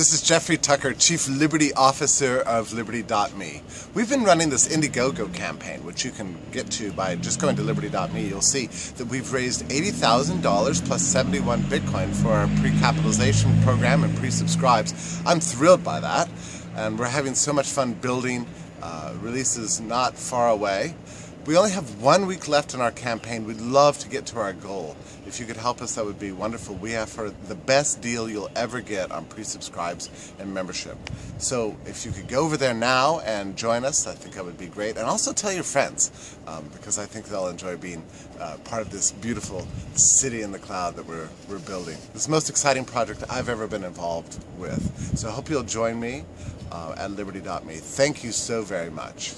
This is Jeffrey Tucker, Chief Liberty Officer of Liberty.me. We've been running this Indiegogo campaign, which you can get to by just going to Liberty.me. You'll see that we've raised $80,000 plus 71 Bitcoin for our pre-capitalization program and pre-subscribes. I'm thrilled by that, and we're having so much fun building. Uh, releases not far away. We only have one week left in our campaign. We'd love to get to our goal. If you could help us, that would be wonderful. We for the best deal you'll ever get on pre-subscribes and membership. So if you could go over there now and join us, I think that would be great. And also tell your friends, um, because I think they'll enjoy being uh, part of this beautiful city in the cloud that we're, we're building. This most exciting project I've ever been involved with. So I hope you'll join me uh, at liberty.me. Thank you so very much.